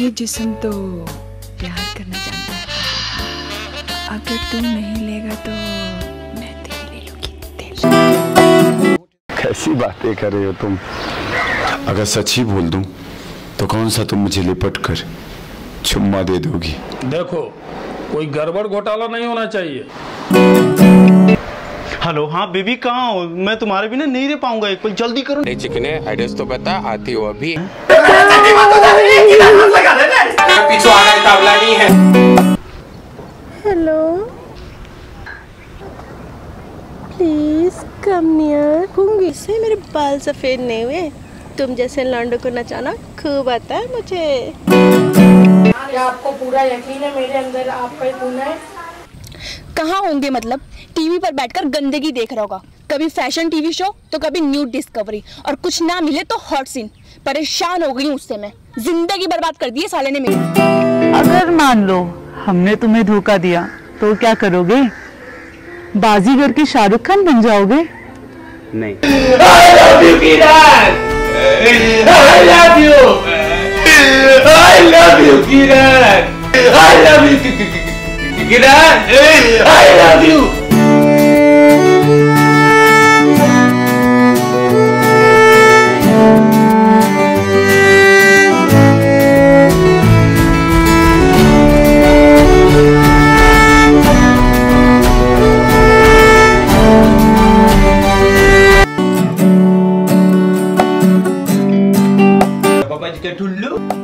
ये जिस्म तो प्यार करना जानता है। अगर तू नहीं लेगा तो मैं तेरे ले लूँगी दिल कैसी बातें कर रहे हो तुम? अगर सच ही बोल दूँ तो कौन सा तुम मुझे लिपट कर चुम्मा दे दोगी? देखो कोई गड़बड़ घोटाला नहीं होना चाहिए। हेलो हाँ बेबी कहाँ हो? मैं तुम्हारे बिना नहीं रह पाऊँगा। एक पल जल्दी करो। नहीं चिकने एड्रेस तो पता आती हो अभी। हेलो प्लीज़ कम नियर होंगी से मेरे बाल सफ़ेद नहीं हुए। तुम जैसे लौंडो को नचाना खूब आता है मुझे। क्या आपको पूरा यकीन है मेरे अंदर आपका ही खून है। कहाँ होंगे मतलब? टीवी पर बैठकर गंदगी देख रहा होगा। कभी फ़ैशन टीवी शो तो कभी न्यू डिस्कवरी। और कुछ ना मिले तो हॉट सीन। परेशान हो गई हूँ उससे मैं। ज़िंदगी बर्बाद कर दी है साले ने मेरी। अगर मान लो हमने तुम्हें धोखा दिया तो क्या करोगे बाजीगर के शाहरुख खान बन जाओगे I love you, Kiran. I love you, Kiran. I get to look.